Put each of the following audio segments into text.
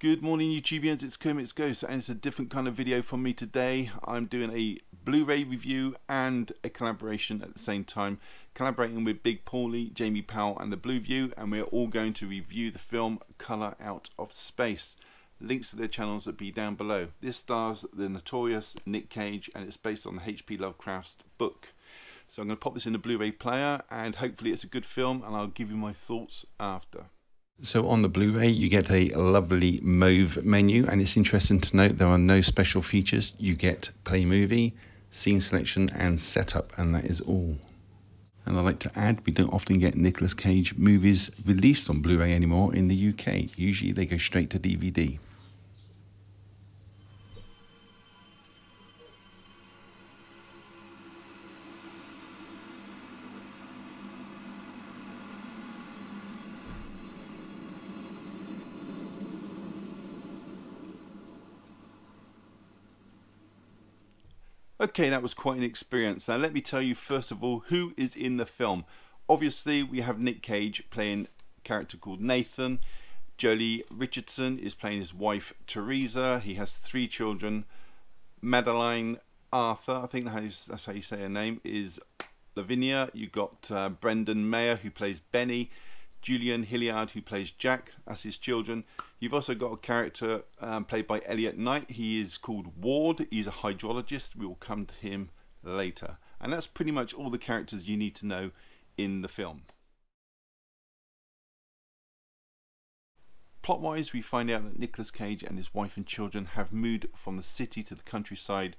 Good morning YouTubians, it's Kermit's Ghost and it's a different kind of video from me today. I'm doing a Blu-ray review and a collaboration at the same time. Collaborating with Big Pauly, Jamie Powell and the Blu View and we're all going to review the film Colour Out of Space. Links to their channels will be down below. This stars the notorious Nick Cage and it's based on the H.P. Lovecraft's book. So I'm going to pop this in the Blu-ray player and hopefully it's a good film and I'll give you my thoughts after. So on the Blu-ray, you get a lovely mauve menu, and it's interesting to note there are no special features. You get play movie, scene selection, and setup, and that is all. And I'd like to add, we don't often get Nicolas Cage movies released on Blu-ray anymore in the UK. Usually they go straight to DVD. Okay, that was quite an experience. Now, let me tell you first of all who is in the film. Obviously, we have Nick Cage playing a character called Nathan. Joely Richardson is playing his wife Teresa. He has three children. Madeline Arthur, I think that's how you say her name, is Lavinia. You've got uh, Brendan Meyer who plays Benny. Julian Hilliard, who plays Jack, as his children. You've also got a character um, played by Elliot Knight. He is called Ward. He's a hydrologist. We will come to him later. And that's pretty much all the characters you need to know in the film. Plot-wise, we find out that Nicolas Cage and his wife and children have moved from the city to the countryside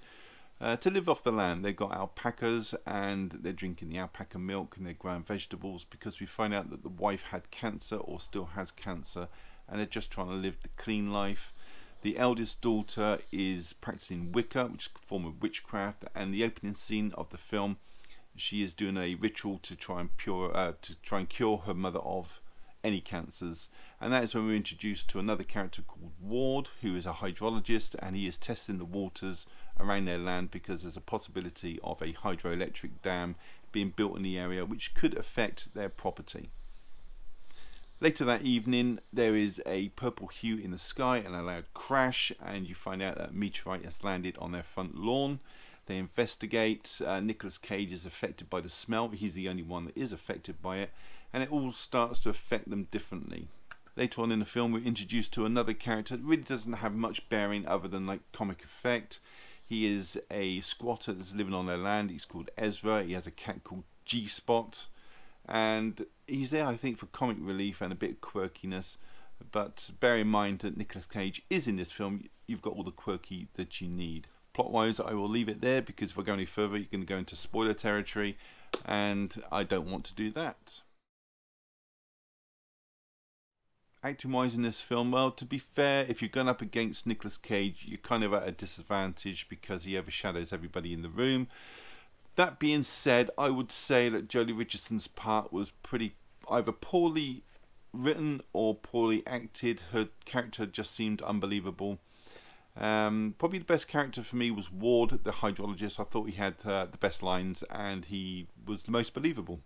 uh, to live off the land. They've got alpacas and they're drinking the alpaca milk and they're growing vegetables because we find out that the wife had cancer or still has cancer and they're just trying to live the clean life. The eldest daughter is practicing Wicca, which is a form of witchcraft, and the opening scene of the film, she is doing a ritual to try and pure uh, to try and cure her mother of any cancers. And that is when we're introduced to another character called Ward, who is a hydrologist, and he is testing the waters around their land because there's a possibility of a hydroelectric dam being built in the area which could affect their property. Later that evening, there is a purple hue in the sky and a loud crash, and you find out that a meteorite has landed on their front lawn. They investigate. Uh, Nicolas Cage is affected by the smell. He's the only one that is affected by it, and it all starts to affect them differently. Later on in the film, we're introduced to another character that really doesn't have much bearing other than like comic effect. He is a squatter that's living on their land. He's called Ezra. He has a cat called G Spot. And he's there, I think, for comic relief and a bit of quirkiness. But bear in mind that Nicolas Cage is in this film. You've got all the quirky that you need. Plot wise, I will leave it there because if I go any further, you're going to go into spoiler territory. And I don't want to do that acting wise in this film, well, to be fair, if you're going up against Nicolas Cage, you're kind of at a disadvantage because he overshadows everybody in the room. That being said, I would say that Joely Richardson's part was pretty either poorly written or poorly acted. Her character just seemed unbelievable. Um, probably the best character for me was Ward, the hydrologist. I thought he had uh, the best lines and he was the most believable.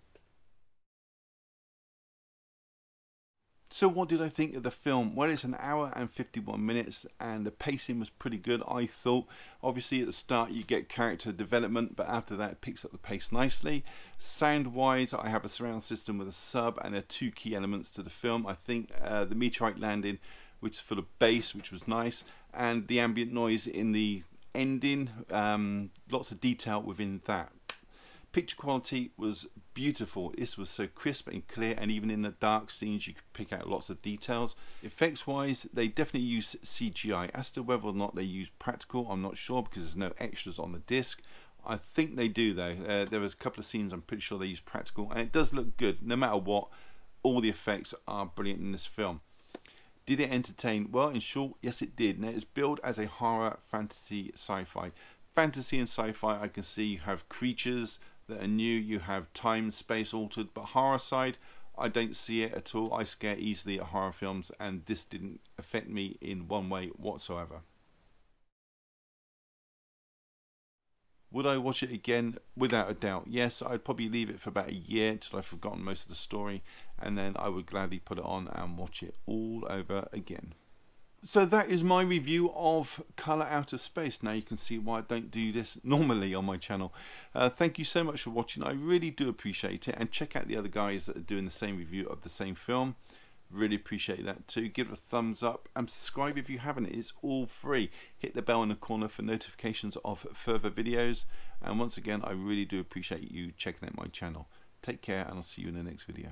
So what did I think of the film? Well, it's an hour and 51 minutes and the pacing was pretty good, I thought. Obviously at the start you get character development, but after that it picks up the pace nicely. Sound-wise, I have a surround system with a sub and there are two key elements to the film. I think uh, the meteorite landing, which is full of bass, which was nice, and the ambient noise in the ending, um, lots of detail within that. Picture quality was beautiful. This was so crisp and clear and even in the dark scenes you could pick out lots of details. Effects wise they definitely use CGI. As to whether or not they use practical I'm not sure because there's no extras on the disc. I think they do though. Uh, there was a couple of scenes I'm pretty sure they use practical and it does look good no matter what. All the effects are brilliant in this film. Did it entertain? Well, in short, yes it did. Now it's billed as a horror, fantasy, sci-fi. Fantasy and sci-fi I can see you have creatures, that are new. You have time, space altered, but horror side, I don't see it at all. I scare easily at horror films, and this didn't affect me in one way whatsoever. Would I watch it again? Without a doubt, yes. I'd probably leave it for about a year until I've forgotten most of the story, and then I would gladly put it on and watch it all over again. So that is my review of Color Out of Space. Now you can see why I don't do this normally on my channel. Uh, thank you so much for watching. I really do appreciate it. And check out the other guys that are doing the same review of the same film. Really appreciate that too. Give it a thumbs up and subscribe if you haven't. It's all free. Hit the bell in the corner for notifications of further videos. And once again, I really do appreciate you checking out my channel. Take care and I'll see you in the next video.